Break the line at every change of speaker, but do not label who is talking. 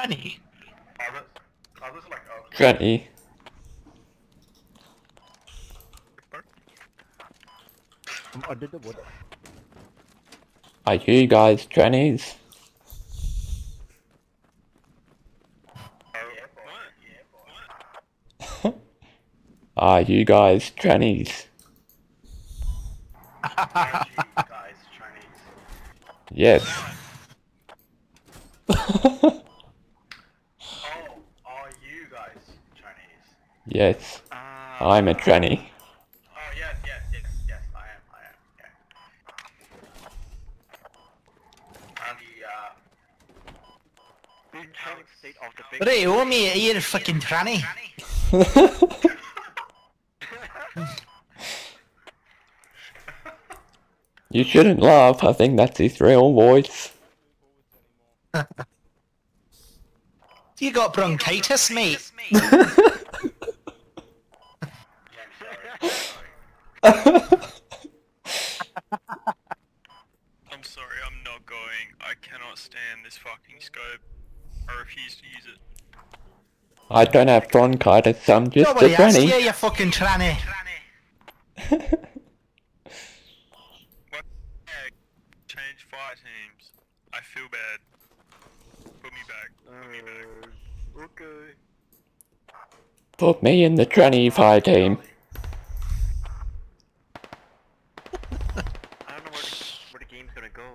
tranny?
Others, others like oh,
Tranny.
I'm under the wood.
Are you guys trannies?
yeah, boy, yeah, boy.
Are you guys trannies?
Aren't you guys Chinese?
Yes.
Oh, are you guys Chinese?
Yes.
Uh,
I'm a tranny.
Oh yes, yes, yes, yes. I am. I am. Yeah. And the uh,
Metallic state of the big.
Right, oh mate, you're a fucking tranny.
You shouldn't laugh. I think that's his real voice.
You got bronchitis, mate.
Yeah, I'm sorry.
I'm not going. I cannot stand this fucking scope. I refuse to use it.
I don't have bronchitis. I'm just a
Nobody asked you,
tranny.
you fucking tranny.
What? Yeah, change fire teams. I feel bad. Put me back. Put me back.
Uh, okay.
Put me in the tranny fire team. game's gonna go.